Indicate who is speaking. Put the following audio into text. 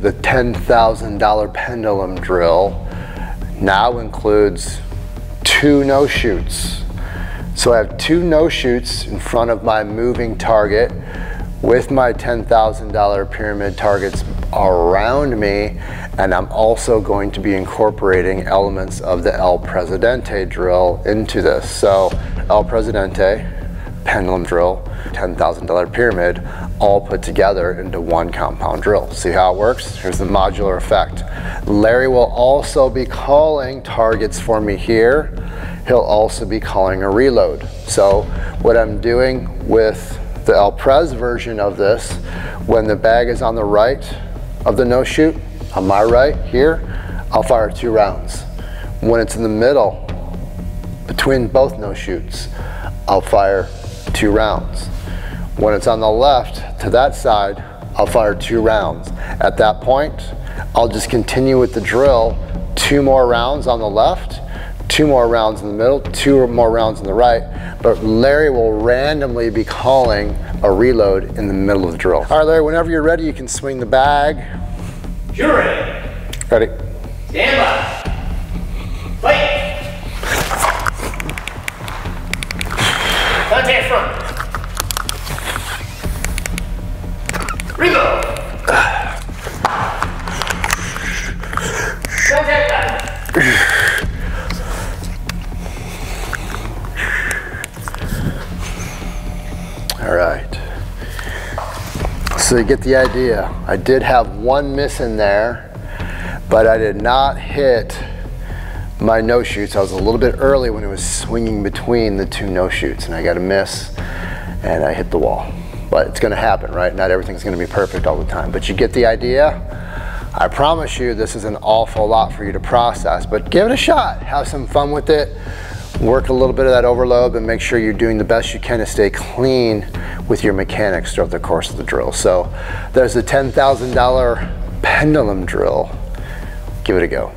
Speaker 1: the $10,000 pendulum drill now includes two no shoots. So I have two no shoots in front of my moving target with my $10,000 pyramid targets around me and I'm also going to be incorporating elements of the El Presidente drill into this. So El Presidente, pendulum drill, $10,000 pyramid, all put together into one compound drill. See how it works? Here's the modular effect. Larry will also be calling targets for me here. He'll also be calling a reload. So what I'm doing with the El Pres version of this, when the bag is on the right of the no shoot, on my right here, I'll fire two rounds. When it's in the middle, between both no shoots, I'll fire two rounds. When it's on the left to that side, I'll fire two rounds. At that point, I'll just continue with the drill, two more rounds on the left, two more rounds in the middle, two more rounds on the right, but Larry will randomly be calling a reload in the middle of the drill. All right, Larry, whenever you're ready, you can swing the bag.
Speaker 2: You're ready.
Speaker 1: Ready?
Speaker 2: Contact front. Reload. Back.
Speaker 1: All right. So you get the idea. I did have one miss in there, but I did not hit my no shoots. I was a little bit early when it was swinging between the two no shoots, and I got a miss, and I hit the wall. But it's going to happen, right? Not everything's going to be perfect all the time, but you get the idea. I promise you, this is an awful lot for you to process, but give it a shot. Have some fun with it. Work a little bit of that overload, but make sure you're doing the best you can to stay clean with your mechanics throughout the course of the drill. So there's the $10,000 pendulum drill. Give it a go.